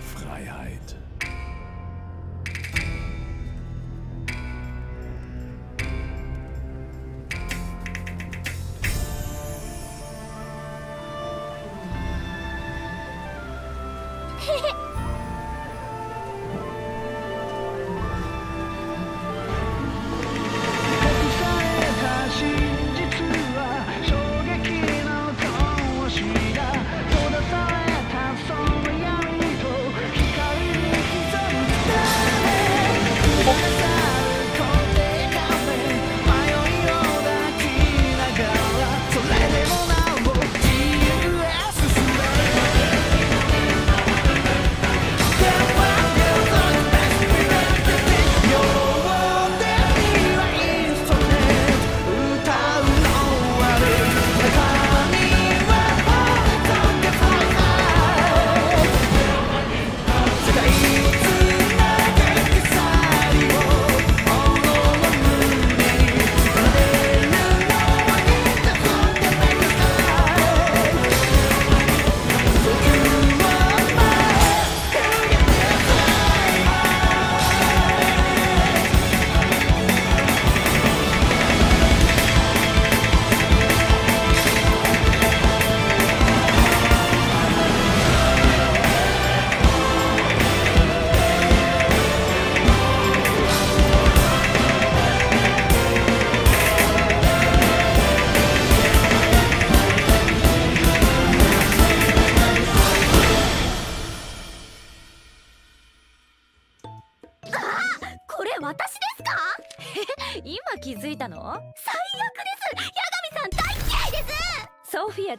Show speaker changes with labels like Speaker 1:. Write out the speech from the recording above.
Speaker 1: Freiheit. 私ですか？
Speaker 2: 今気づいたの？
Speaker 1: 最悪です。八神さん大嫌いです。
Speaker 2: ソフィアちゃん。